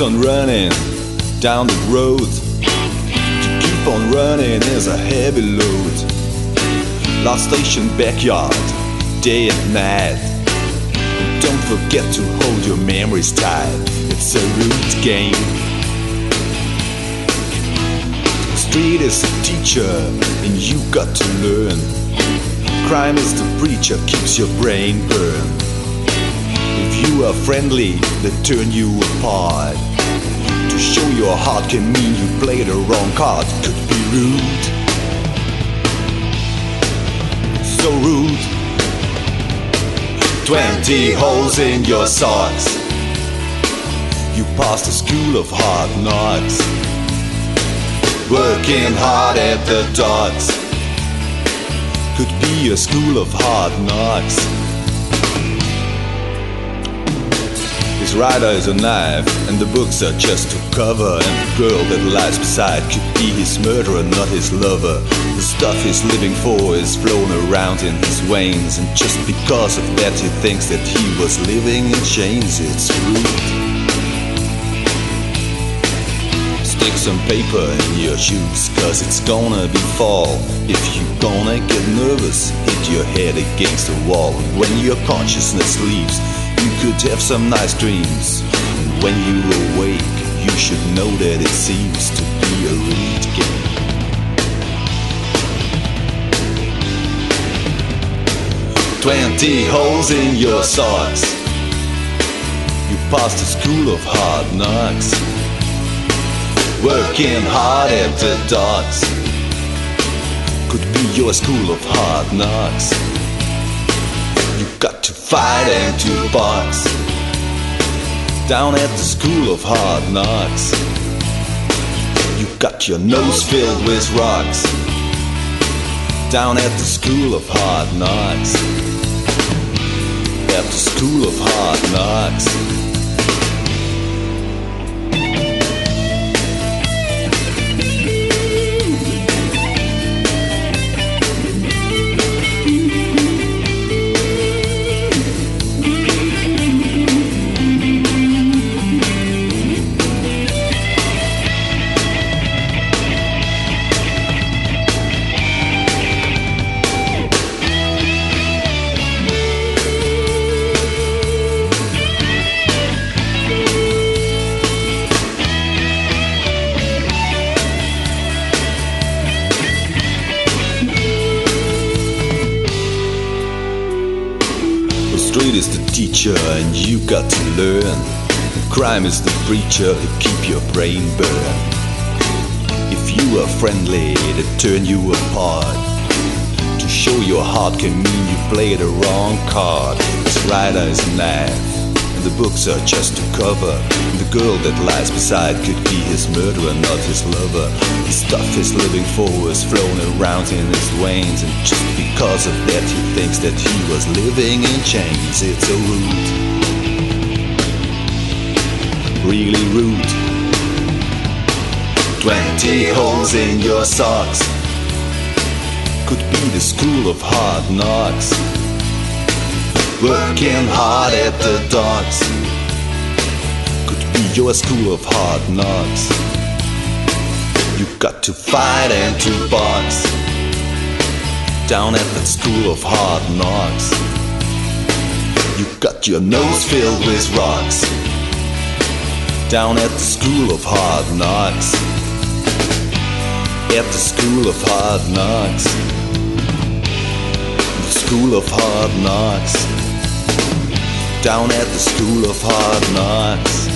on running down the road. To keep on running is a heavy load. Last station backyard, day and night. And don't forget to hold your memories tight. It's a root game. Street is a teacher, and you got to learn. Crime is the preacher, keeps your brain burned. You are friendly, they turn you apart. To show your heart can mean you play the wrong card. Could be rude. So rude. Twenty holes in your socks. You passed the school of hard knocks. Working hard at the docks. Could be a school of hard knocks. His rider is a knife, and the books are just to cover. And the girl that lies beside could be his murderer, not his lover. The stuff he's living for is flown around in his veins, and just because of that, he thinks that he was living in chains. It's rude. Stick some paper in your shoes, cause it's gonna be fall. If you're gonna get nervous, hit your head against the wall. When your consciousness leaves, you could have some nice dreams. When you awake, you should know that it seems to be a read game. Twenty holes in your socks. You passed a school of hard knocks. Working hard at the Could be your school of hard knocks got to fight and to box. Down at the school of hard knocks. You got your nose filled with rocks. Down at the school of hard knocks. At the school of hard knocks teacher and you got to learn. Crime is the preacher who keep your brain burn. If you are friendly, they turn you apart. To show your heart can mean you play the wrong card. It's right as a knife, the books are just a cover. The girl that lies beside could be his murderer, not his lover. The stuff he's living for is flown around in his veins, and just because of that, he thinks that he was living in chains. It's a rude, really rude. Twenty holes in your socks could be the school of hard knocks. Working hard at the docks could be your school of hard knocks. You got to fight and to box down at that school of hard knocks. You got your nose filled with rocks down at the school of hard knocks. At the school of hard knocks. The school of hard knocks. Down at the school of hard knocks.